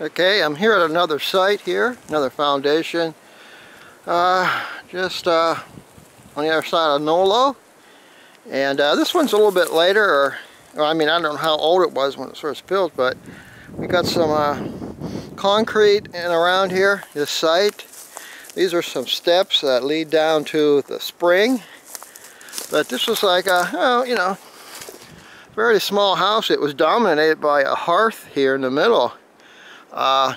Okay, I'm here at another site here, another foundation. Uh, just uh, on the other side of Nolo. And uh, this one's a little bit later, or, I mean, I don't know how old it was when it was first built, but we got some uh, concrete and around here, this site. These are some steps that lead down to the spring. But this was like a, oh, you know, very small house. It was dominated by a hearth here in the middle. Uh,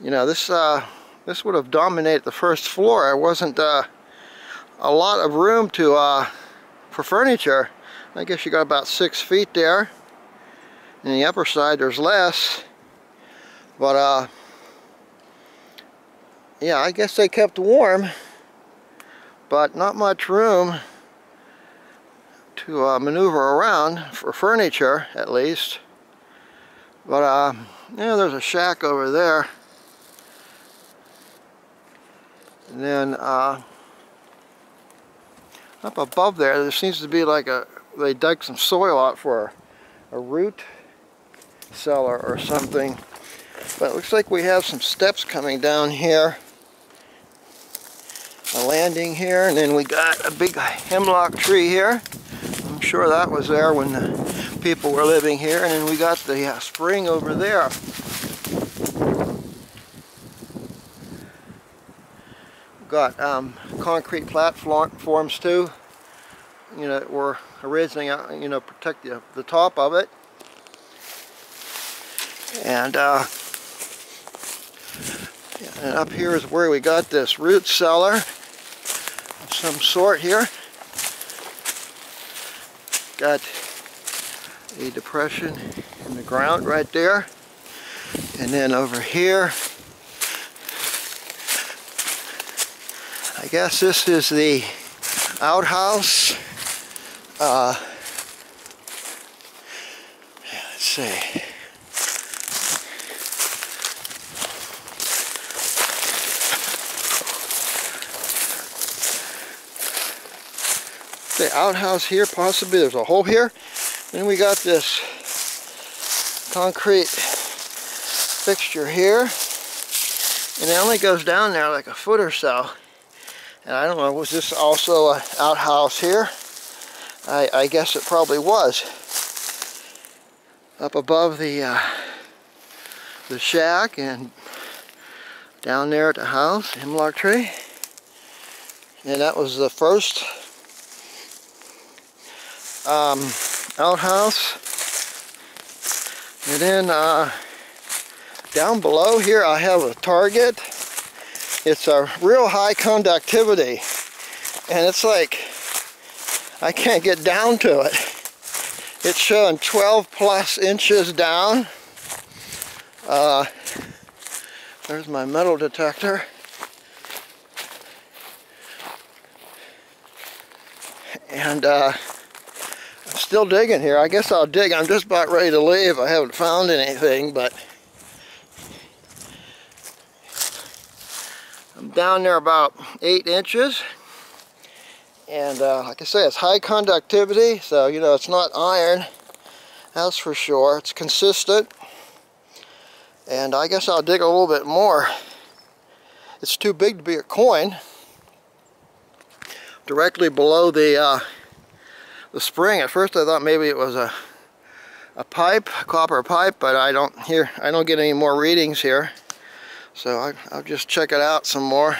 you know, this uh, this would have dominated the first floor. There wasn't uh, a lot of room to uh, for furniture. I guess you got about six feet there. In the upper side, there's less. But uh, yeah, I guess they kept warm, but not much room to uh, maneuver around for furniture, at least. But uh, yeah, there's a shack over there. And then uh, up above there, there seems to be like a, they dug some soil out for a, a root cellar or something. But it looks like we have some steps coming down here. A landing here, and then we got a big hemlock tree here. I'm sure that was there when the people were living here. And then we got the uh, spring over there. got um, concrete platforms too, you know, were originally, uh, you know, protect the, the top of it. And, uh, and up here is where we got this root cellar of some sort here. Got a depression in the ground right there. And then over here, I guess this is the outhouse. Uh, let's see. The outhouse here, possibly there's a hole here. Then we got this concrete fixture here. And it only goes down there like a foot or so. And I don't know, was this also an outhouse here? I, I guess it probably was. Up above the uh, the shack and down there at the house, hemlock tree. And that was the first um, outhouse. And then uh, down below here I have a target. It's a real high conductivity. And it's like I can't get down to it. It's showing 12 plus inches down. Uh, there's my metal detector. And uh, still digging here I guess I'll dig I'm just about ready to leave I haven't found anything but I'm down there about eight inches. And uh, like I say, it's high conductivity, so you know it's not iron, that's for sure. It's consistent. And I guess I'll dig a little bit more. It's too big to be a coin. Directly below the uh, the spring. At first I thought maybe it was a a pipe, a copper pipe, but I don't hear I don't get any more readings here. So I, will just check it out some more.